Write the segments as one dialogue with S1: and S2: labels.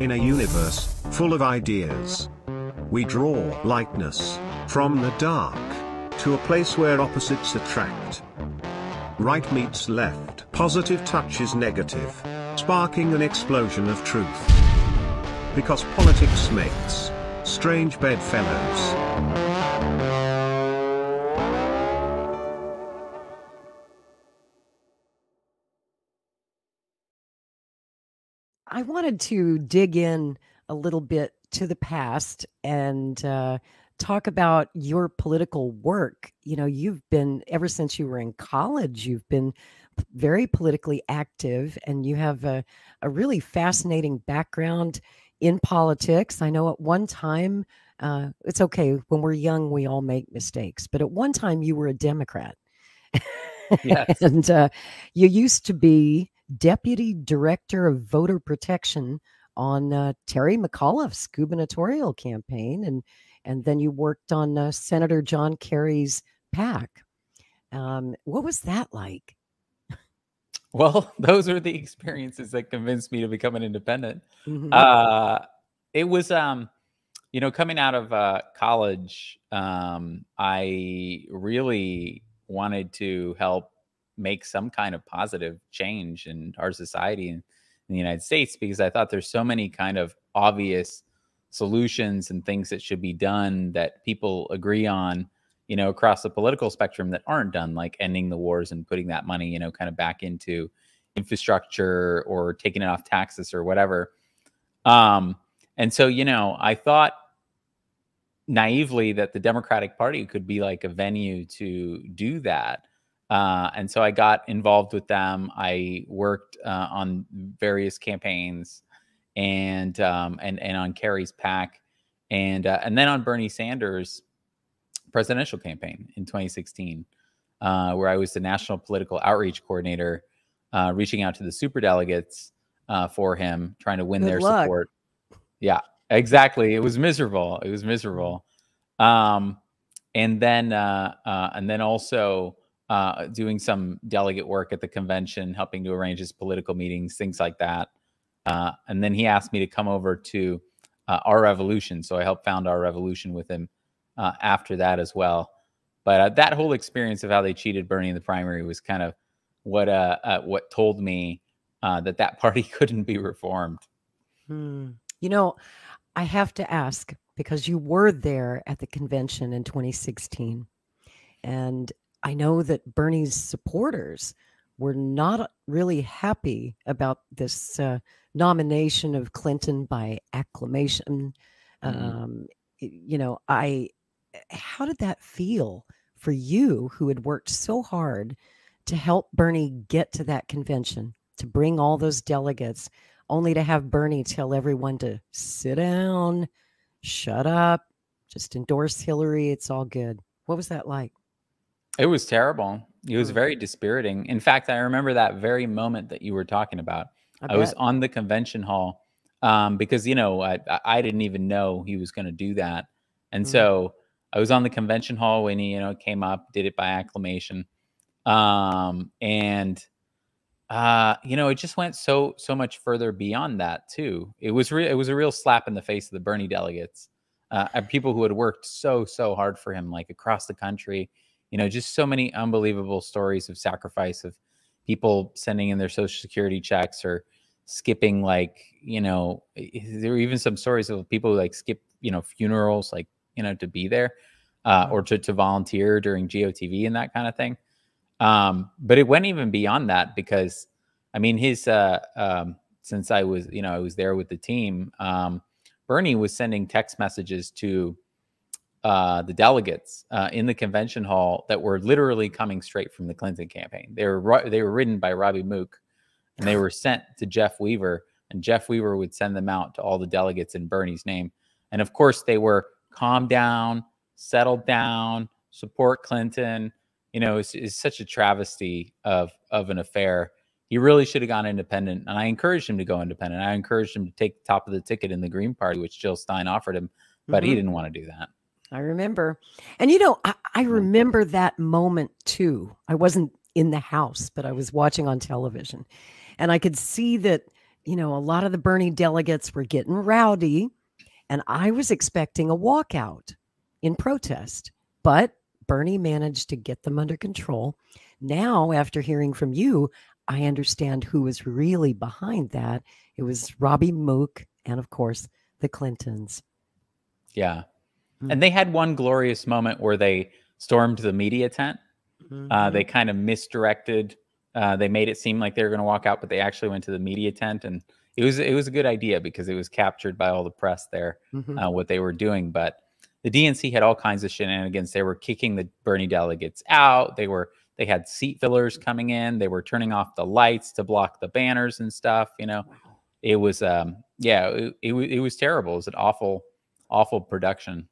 S1: In a universe full of ideas, we draw lightness from the dark to a place where opposites attract. Right meets left, positive touches negative, sparking an explosion of truth. Because politics makes strange bedfellows.
S2: I wanted to dig in a little bit to the past and uh, talk about your political work. You know, you've been, ever since you were in college, you've been very politically active and you have a, a really fascinating background in politics. I know at one time, uh, it's okay. When we're young, we all make mistakes. But at one time, you were a Democrat.
S3: Yes.
S2: and uh, you used to be deputy director of voter protection on uh, Terry McAuliffe's gubernatorial campaign, and and then you worked on uh, Senator John Kerry's PAC. Um, what was that like?
S3: Well, those are the experiences that convinced me to become an independent.
S2: Mhm.
S3: Uh, it was, um, you know, coming out of uh, college, um, I really wanted to help make some kind of positive change in our society in, in the United States because I thought there's so many kind of obvious solutions and things that should be done that people agree on, you know, across the political spectrum that aren't done, like ending the wars and putting that money, you know, kind of back into infrastructure or taking it off taxes or whatever. Um, and so, you know, I thought naively that the Democratic Party could be like a venue to do that. Uh, and so I got involved with them. I worked uh, on various campaigns and um, and and on Kerry's PAC, and uh, and then on Bernie Sanders' presidential campaign in 2016, uh, where I was the national political outreach coordinator, uh, reaching out to the superdelegates uh, for him, trying to win
S2: Good
S3: their
S2: luck.
S3: support. Yeah, exactly. It was miserable. It was miserable. Um, and then uh, uh, and then also uh, doing some delegate work at the convention, helping to arrange his political meetings, things like that. Uh, and then he asked me to come over to uh, Our Revolution, so I helped found Our Revolution with him uh, after that as well. But uh, that whole experience of how they cheated Bernie in the primary was kind of what uh, what told me that that party couldn't be reformed.
S2: Hmm. You know, I have to ask because you were there at the convention in 2016. And I know that Bernie's supporters were not really happy about this uh, nomination of Clinton by acclamation.
S3: Mhm.
S2: Um, you know, I, how did that feel for you who had worked so hard to help Bernie get to that convention, to bring all those delegates, only to have Bernie tell everyone to sit down, shut up, just endorse Hillary. It's all good. What was that like?
S3: It was terrible. It was
S2: Mm.
S3: very dispiriting. In fact, I remember that very moment that you were talking about.
S2: I,
S3: I, was on the convention hall um, because you know I, I- didn't even know he was going to do that, and
S2: Mm.
S3: so I was on the convention hall when he you know came up, did it by acclamation, um, and uh, you know it just went so so much further beyond that too. It was re- it was a real slap in the face of the Bernie delegates, uh, people who had worked so so hard for him, like across the country. You know, just so many unbelievable stories of sacrifice of people sending in their social security checks or skipping like you know there were even some stories of people who like skip you know funerals like you know to be there uh, or to, to volunteer during gotv and that kind of thing. Um, but it went even beyond that because i mean his uh, um, since i was you know i was there with the team um, bernie was sending text messages to uh, the delegates uh, in the convention hall that were literally coming straight from the Clinton campaign. They were they were written by Robbie Mook, and they were sent to Jeff Weaver, and Jeff Weaver would send them out to all the delegates in Bernie's name. And of course, they were calm down, settle down, support Clinton. You know, it's, it's such a travesty of of an affair. He really should have gone independent, and I encouraged him to go independent. I encouraged him to take the top of the ticket in the Green Party, which Jill Stein offered him, but he
S2: Mhm.
S3: didn't want to do that.
S2: I remember. And you know, I, I mm-hmm. remember that moment too. I wasn't in the house, but I was watching on television. And I could see that you know, a lot of the Bernie delegates were getting rowdy, and I was expecting a walkout in protest, but Bernie managed to get them under control. Now, after hearing from you, I understand who was really behind that. It was Robbie Mook and, of course, the Clintons.
S3: Yeah. Mm-hmm. And they had one glorious moment where they stormed the media tent. Mm-hmm. Uh, they kind of misdirected. Uh, they made it seem like they were going to walk out, but they actually went to the media tent, and it was it was a good idea because it was captured by all the press there mm-hmm. uh, what they were doing. But the DNC had all kinds of shenanigans. They were kicking the Bernie delegates out. They were they had seat fillers coming in. They were turning off the lights to block the banners and stuff. You know, it was um yeah it, it, it was terrible. It was an awful awful production.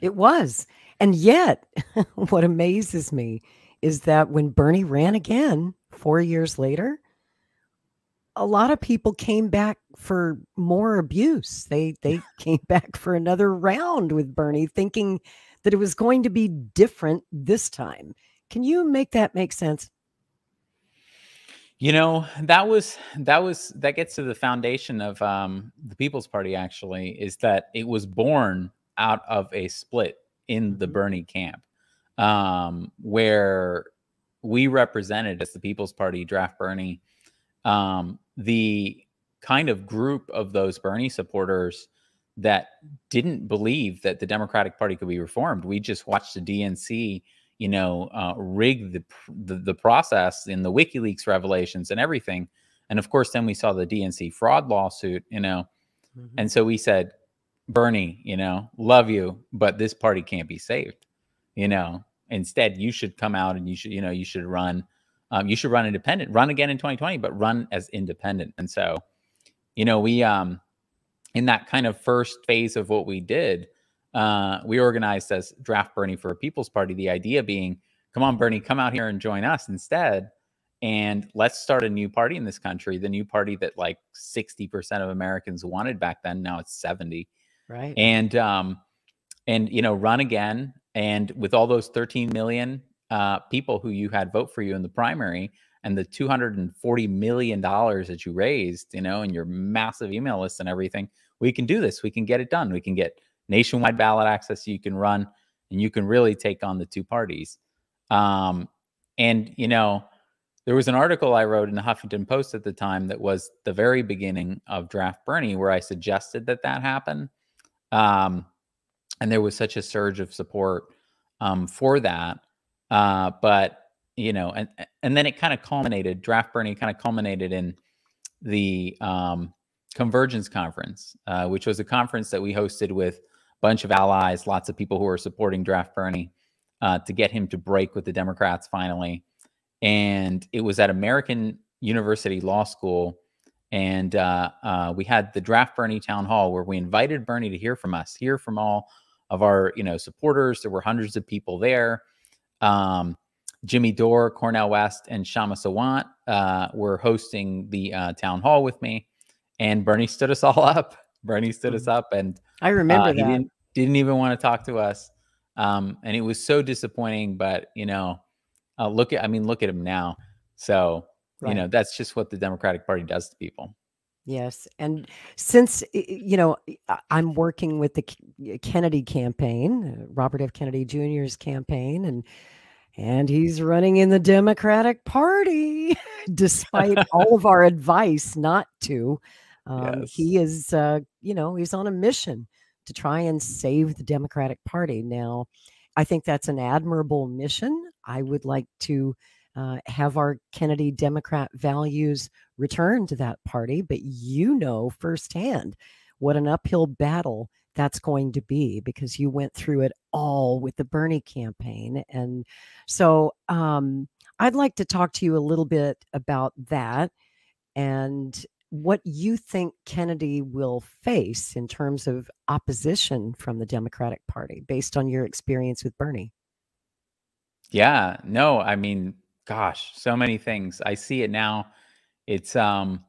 S2: It was. And yet, what amazes me is that when Bernie ran again four years later, a lot of people came back for more abuse. They they came back for another round with Bernie, thinking that it was going to be different this time. Can you make that make sense?
S3: You know, that was that was that gets to the foundation of um, the People's Party. Actually, is that it was born out of a split in the mm-hmm. Bernie camp, um, where we represented as the People's Party draft Bernie, um, the kind of group of those Bernie supporters that didn't believe that the Democratic Party could be reformed. We just watched the DNC, you know, uh, rig the, the, the process in the WikiLeaks revelations and everything. And of course, then we saw the DNC fraud lawsuit, you know, mm-hmm. and so we said, Bernie, you know, love you, but this party can't be saved. You know, instead, you should come out and you should, you know, you should run. Um, you should run independent, run again in 2020, but run as independent. And so, you know, we um in that kind of first phase of what we did, uh, we organized as Draft Bernie for a People's Party. The idea being, come on, Bernie, come out here and join us instead, and let's start a new party in this country. The new party that like 60% of Americans wanted back then. Now it's 70
S2: right.
S3: And um and you know run again and with all those 13 million uh people who you had vote for you in the primary and the 240 million dollars that you raised you know and your massive email list and everything we can do this. We can get it done. We can get nationwide ballot access. You can run and you can really take on the two parties. Um and you know there was an article I wrote in the Huffington Post at the time that was the very beginning of Draft Bernie, where I suggested that that happen. Um, and there was such a surge of support um, for that. Uh, but you know, and and then it kind of culminated. Draft Bernie kind of culminated in the um, Convergence Conference, uh, which was a conference that we hosted with a bunch of allies, lots of people who are supporting Draft Bernie, uh, to get him to break with the Democrats finally. And it was at American University Law School and uh, uh, we had the draft Bernie town hall where we invited Bernie to hear from us, hear from all of our you know supporters. There were hundreds of people there. Um, Jimmy Dore, Cornel West, and Kshama Sawant uh, were hosting the uh, town hall with me, and Bernie stood us all up. Bernie stood us mm. up, and
S2: I remember
S3: uh,
S2: that.
S3: He didn't, didn't even want to talk to us, um, and it was so disappointing. But you know, uh, look at I mean, look at him now. So Right. You know, that's just what the Democratic Party does to people.
S2: Yes. And since, you know, I'm working with the Kennedy campaign, uh, Robert F. Kennedy Jr.'s campaign, and and he's running in the Democratic Party despite all of our advice not to. Um, yes. He is, uh, you know, he's on a mission to try and save the Democratic Party. Now, I think that's an admirable mission. I would like to uh, have our Kennedy Democrat values return to that party, but you know firsthand what an uphill battle that's going to be because you went through it all with the Bernie campaign. And so um, I'd like to talk to you a little bit about that and what you think Kennedy will face in terms of opposition from the Democratic Party based on your experience with Bernie.
S3: Yeah, no, I mean, gosh, so many things. I see it now. It's um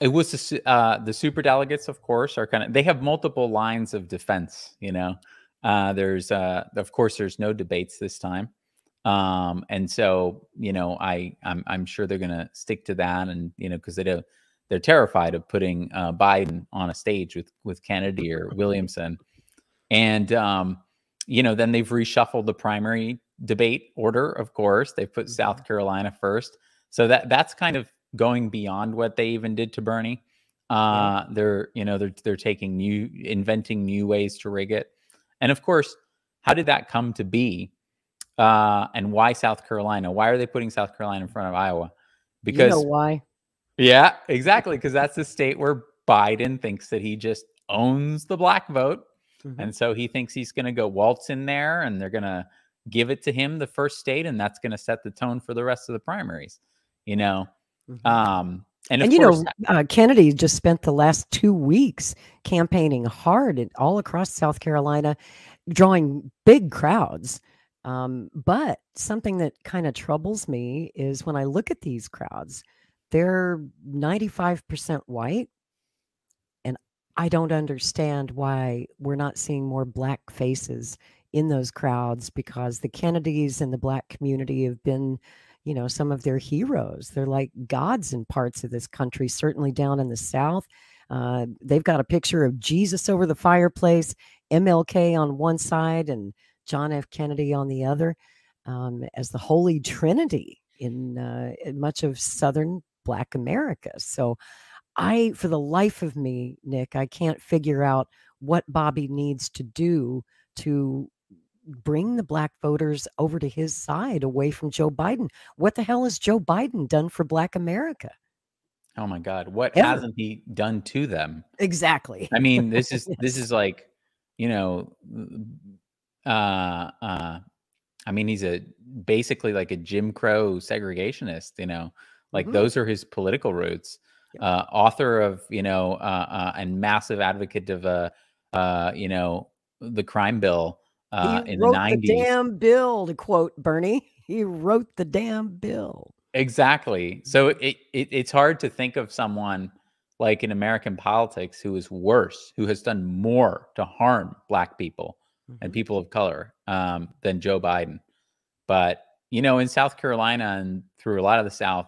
S3: it was the, uh, the super delegates, of course, are kind of they have multiple lines of defense. You know, uh, there's uh, of course there's no debates this time, um, and so you know I I'm I'm sure they're gonna stick to that, and you know because they don't they're terrified of putting uh, Biden on a stage with with Kennedy or Williamson, and um, you know then they've reshuffled the primary debate order. Of course, they put South mm-hmm. Carolina first, so that that's kind of going beyond what they even did to Bernie. Uh. They're you know they're they're taking new inventing new ways to rig it, and of course, how did that come to be? Uh, and why South Carolina? Why are they putting South Carolina in front of Iowa?
S2: Because you know why?
S3: Yeah, exactly. Because that's the state where Biden thinks that he just owns the black vote. Mm-hmm. And so he thinks he's going to go waltz in there and they're going to give it to him the first state. And that's going to set the tone for the rest of the primaries, you know? Mm-hmm. Um, and,
S2: and you course, know, uh, Kennedy just spent the last two weeks campaigning hard all across South Carolina, drawing big crowds. Um, but something that kind of troubles me is when I look at these crowds, they're 95% white. And I don't understand why we're not seeing more black faces in those crowds because the Kennedys and the black community have been, you know, some of their heroes. They're like gods in parts of this country, certainly down in the South. Uh, they've got a picture of Jesus over the fireplace, MLK on one side, and John F. Kennedy on the other, um, as the Holy Trinity in, uh, in much of Southern Black America. So I, for the life of me, Nick, I can't figure out what Bobby needs to do to bring the black voters over to his side away from Joe Biden. What the hell has Joe Biden done for black America?
S3: Oh my God. What Ever. hasn't he done to them?
S2: Exactly.
S3: I mean, this is this is like, you know, uh uh I mean, he's a basically like a Jim Crow segregationist, you know. Like mm-hmm. those are his political roots. Uh, author of you know uh, uh, and massive advocate of uh, uh, you know the crime bill uh, in the nineties.
S2: Damn bill, to quote Bernie. He wrote the damn bill.
S3: Exactly. So it, it it's hard to think of someone like in American politics who is worse, who has done more to harm black people mm-hmm. and people of color um, than Joe Biden. But you know, in South Carolina and through a lot of the South,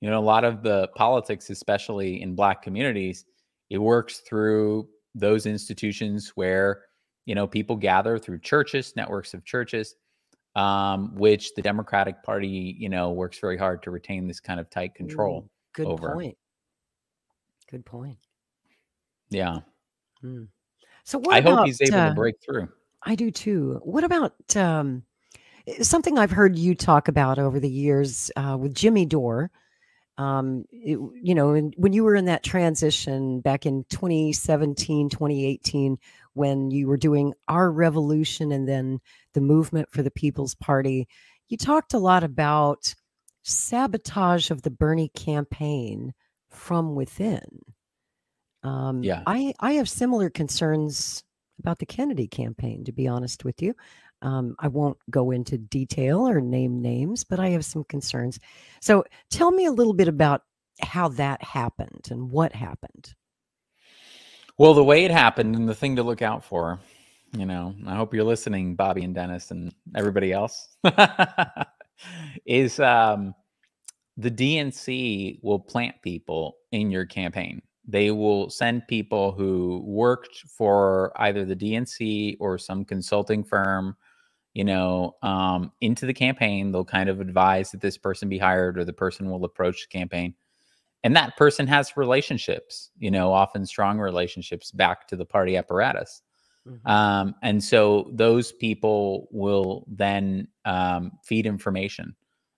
S3: you know, a lot of the politics, especially in Black communities, it works through those institutions where, you know, people gather through churches, networks of churches, um, which the Democratic Party, you know, works very hard to retain this kind of tight control.
S2: Mm, good
S3: over.
S2: point. Good point.
S3: Yeah.
S2: Hmm. So what
S3: I
S2: about,
S3: hope he's able
S2: uh,
S3: to break through.
S2: I do too. What about um, something I've heard you talk about over the years uh, with Jimmy Dore? um, it, you know, when you were in that transition back in 2017, 2018, when you were doing our revolution and then the movement for the People's Party, you talked a lot about sabotage of the Bernie campaign from within. Um,
S3: yeah,
S2: I I have similar concerns about the Kennedy campaign, to be honest with you. Um, I won't go into detail or name names, but I have some concerns. So tell me a little bit about how that happened and what happened.
S3: Well, the way it happened and the thing to look out for, you know, I hope you're listening, Bobby and Dennis and everybody else, is um, the DNC will plant people in your campaign. They will send people who worked for either the DNC or some consulting firm you know, um, into the campaign. They'll kind of advise that this person be hired or the person will approach the campaign. And that person has relationships, you know, often strong relationships back to the party apparatus. Mm-hmm. Um, and so those people will then um, feed information,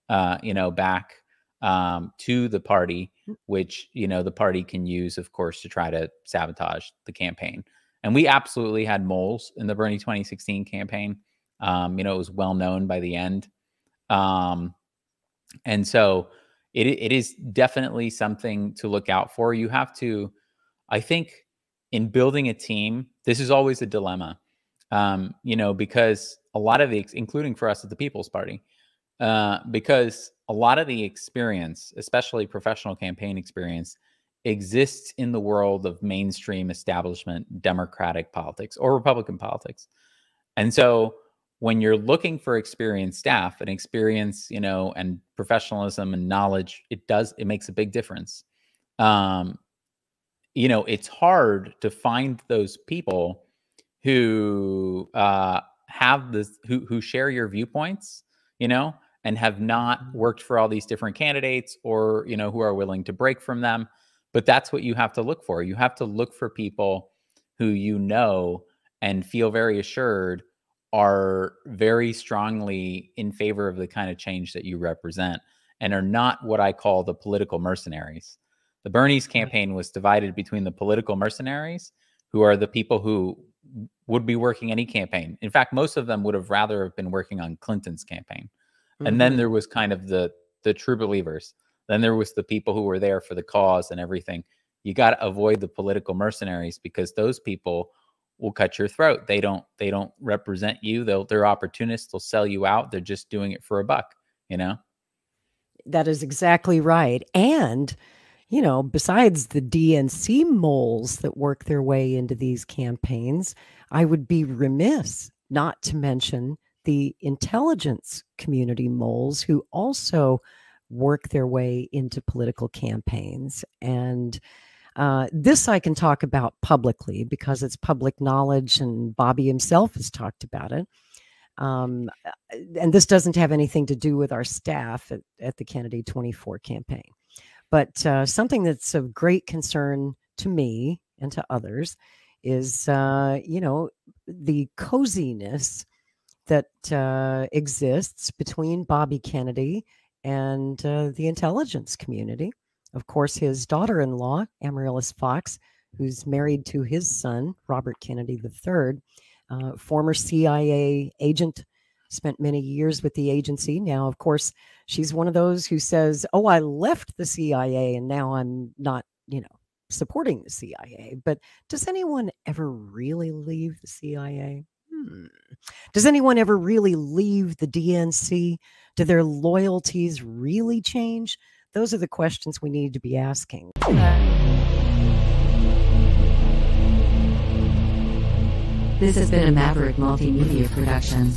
S3: uh, you know, back um, to the party, mm. which, you know, the party can use, of course, to try to sabotage the campaign. And we absolutely had moles in the Bernie 2016 campaign. Um, you know, it was well known by the end. Um, and so it, it is definitely something to look out for. You have to, I think, in building a team, this is always a dilemma, um, you know, because a lot of the, including for us at the People's Party, uh, because a lot of the experience, especially professional campaign experience, exists in the world of mainstream establishment Democratic politics or Republican politics. And so when you're looking for experienced staff and experience, you know, and professionalism and knowledge, it does, it makes a big difference. um, you know, it's hard to find those people who uh, have this, who who share your viewpoints, you know, and have not mm-hmm. worked for all these different candidates, or you know, who are willing to break from them. But that's what you have to look for. You have to look for people who you know and feel very assured are very strongly in favor of the kind of change that you represent and are not what I call the political mercenaries. The Bernie's campaign was divided between the political mercenaries, who are the people who would be working any campaign. In fact, most of them would have rather have been working on Clinton's campaign. Mm-hmm. And then mm-hmm. there was kind of the the true believers. Then there was the people who were there for the cause and everything. You got to avoid the political mercenaries because those people will cut your throat. They don't they don't represent you. They'll they're opportunists. They'll sell you out. They're just doing it for a buck, you know?
S2: That is exactly right. And you know, besides the DNC moles that work their way into these campaigns, I would be remiss not to mention the intelligence community moles who also work their way into political campaigns. And uh, this I can talk about publicly because it's public knowledge, and Bobby himself has talked about it. Um, and this doesn't have anything to do with our staff at, at the Kennedy 24 campaign. But uh, something that's of great concern to me and to others is, uh, you know, the coziness that uh, exists between Bobby Kennedy and uh, the intelligence community. Of course, his daughter in law, Amaryllis Fox, who's married to his son, Robert Kennedy III, uh, former CIA agent, spent many years with the agency. Now, of course, she's one of those who says, Oh, I left the CIA and now I'm not, you know, supporting the CIA. But does anyone ever really leave the CIA? Hmm. Does anyone ever really leave the DNC? Do their loyalties really change? Those are the questions we need to be asking.
S4: This has been a Maverick Multimedia production.